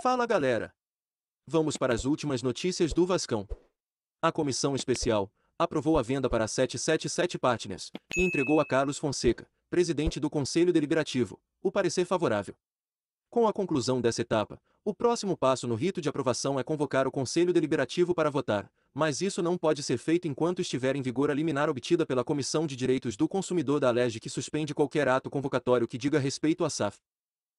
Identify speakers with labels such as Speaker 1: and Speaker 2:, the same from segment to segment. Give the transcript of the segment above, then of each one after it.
Speaker 1: Fala galera! Vamos para as últimas notícias do Vascão. A comissão especial aprovou a venda para a 777 Partners e entregou a Carlos Fonseca, presidente do Conselho Deliberativo, o parecer favorável. Com a conclusão dessa etapa, o próximo passo no rito de aprovação é convocar o Conselho Deliberativo para votar, mas isso não pode ser feito enquanto estiver em vigor a liminar obtida pela Comissão de Direitos do Consumidor da Alerj que suspende qualquer ato convocatório que diga respeito à SAF.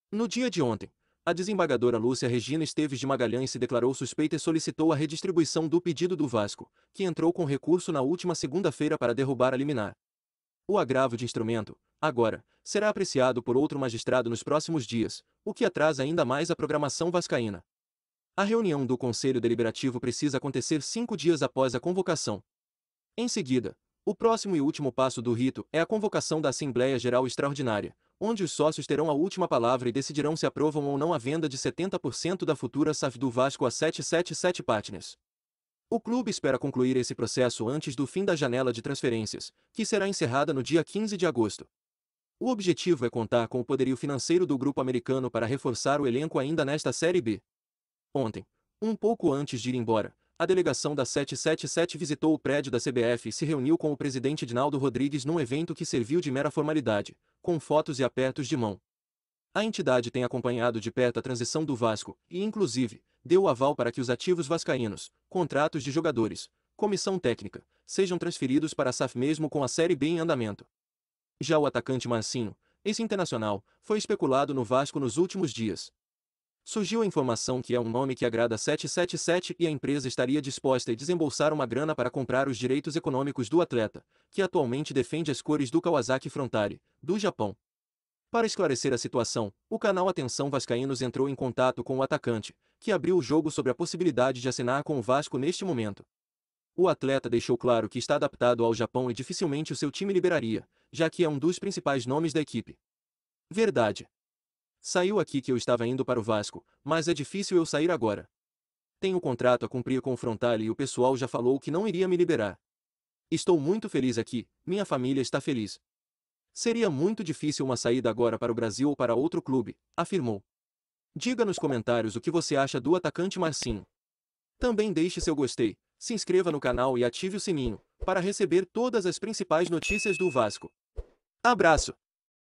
Speaker 1: No dia de ontem, a desembargadora Lúcia Regina Esteves de Magalhães se declarou suspeita e solicitou a redistribuição do pedido do Vasco, que entrou com recurso na última segunda-feira para derrubar a liminar. O agravo de instrumento, agora, será apreciado por outro magistrado nos próximos dias, o que atrasa ainda mais a programação vascaína. A reunião do Conselho Deliberativo precisa acontecer cinco dias após a convocação. Em seguida, o próximo e último passo do rito é a convocação da Assembleia Geral Extraordinária, onde os sócios terão a última palavra e decidirão se aprovam ou não a venda de 70% da futura SAF do Vasco a 777 Partners. O clube espera concluir esse processo antes do fim da janela de transferências, que será encerrada no dia 15 de agosto. O objetivo é contar com o poderio financeiro do grupo americano para reforçar o elenco ainda nesta Série B. Ontem, um pouco antes de ir embora, a delegação da 777 visitou o prédio da CBF e se reuniu com o presidente Dinaldo Rodrigues num evento que serviu de mera formalidade, com fotos e apertos de mão. A entidade tem acompanhado de perto a transição do Vasco e, inclusive, deu aval para que os ativos vascaínos, contratos de jogadores, comissão técnica, sejam transferidos para a SAF mesmo com a Série B em andamento. Já o atacante Marcinho, esse internacional, foi especulado no Vasco nos últimos dias. Surgiu a informação que é um nome que agrada a 777 e a empresa estaria disposta a desembolsar uma grana para comprar os direitos econômicos do atleta, que atualmente defende as cores do Kawasaki Frontale, do Japão. Para esclarecer a situação, o canal Atenção Vascaínos entrou em contato com o atacante, que abriu o jogo sobre a possibilidade de assinar com o Vasco neste momento. O atleta deixou claro que está adaptado ao Japão e dificilmente o seu time liberaria, já que é um dos principais nomes da equipe. Verdade. Saiu aqui que eu estava indo para o Vasco, mas é difícil eu sair agora. Tenho contrato a cumprir com o Frontale e o pessoal já falou que não iria me liberar. Estou muito feliz aqui, minha família está feliz. Seria muito difícil uma saída agora para o Brasil ou para outro clube, afirmou. Diga nos comentários o que você acha do atacante Marcinho. Também deixe seu gostei, se inscreva no canal e ative o sininho, para receber todas as principais notícias do Vasco. Abraço!